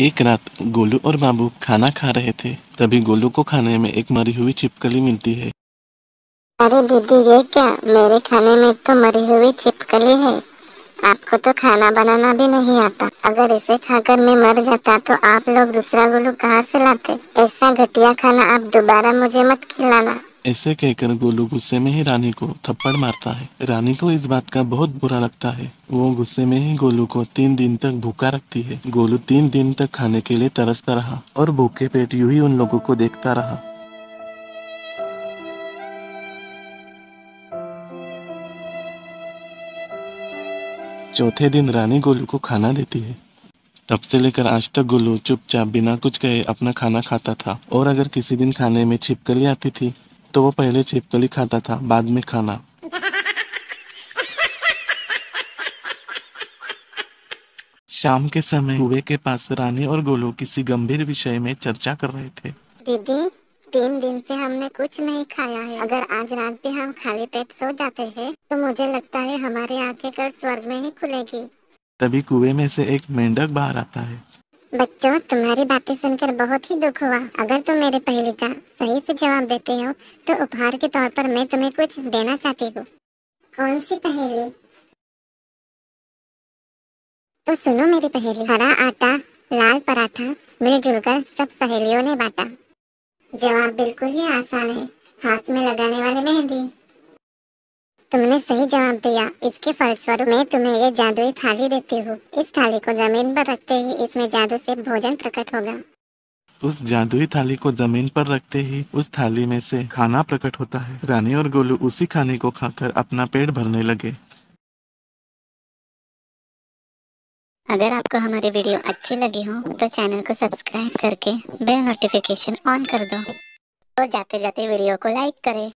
एक रात गोलू और बाबू खाना खा रहे थे, तभी गोलू को खाने में एक मरी हुई छिपकली मिलती है। अरे दीदी, ये क्या? मेरे खाने में तो मरी हुई छिपकली है। आपको तो खाना बनाना भी नहीं आता। अगर इसे खाकर मैं मर जाता तो आप लोग दूसरा गोलू कहाँ से लाते? ऐसा घटिया खाना आप दोबारा मुझे मत खिलाना। ऐसे कहकर गोलू गुस्से में ही रानी को थप्पड़ मारता है। रानी को इस बात का बहुत बुरा लगता है। वो गुस्से में ही गोलू को तीन दिन तक भूखा रखती है। गोलू तीन दिन तक खाने के लिए तरसता रहा और भूखे पेट यूँ ही उन लोगों को देखता रहा। चौथे दिन रानी गोलू को खाना देती है। तब से लेकर आज तक गोलू चुपचाप बिना कुछ कहे अपना खाना खाता था और अगर किसी दिन खाने में छिपकली आती थी तो वो पहले छिपकली खाता था बाद में खाना। शाम के समय कुएँ के पास रानी और गोलू किसी गंभीर विषय में चर्चा कर रहे थे। दीदी तीन दिन से हमने कुछ नहीं खाया है। अगर आज रात भी हम खाली पेट सो जाते हैं तो मुझे लगता है हमारी आँखें कल स्वर्ग में ही खुलेगी। तभी कुएँ में से एक मेंढक बाहर आता है। बच्चों, तुम्हारी बातें सुनकर बहुत ही दुख हुआ। अगर तुम मेरे पहले का सही से जवाब देते हो तो उपहार के तौर पर मैं तुम्हें कुछ देना चाहती हूँ। कौन सी पहेली? तो सुनो मेरी पहेली। हरा आटा, लाल पराठा मिलजुल कर सब सहेलियों ने बांटा। जवाब बिल्कुल ही आसान है। हाथ में लगाने वाली मेहंदी। तुमने सही जवाब दिया। इसके फलस्वरूप मैं तुम्हें ये जादुई थाली देती हूँ। इस थाली को ज़मीन पर रखते ही इसमें जादू से भोजन प्रकट होगा। उस जादुई थाली को ज़मीन पर रखते ही उस थाली में से खाना प्रकट होता है। रानी और गोलू उसी खाने को खाकर अपना पेट भरने लगे। अगर आपको हमारी वीडियो अच्छी लगी हो तो चैनल को सब्सक्राइब करके बेल नोटिफिकेशन ऑन कर दो। और जाते जाते वीडियो को लाइक करें।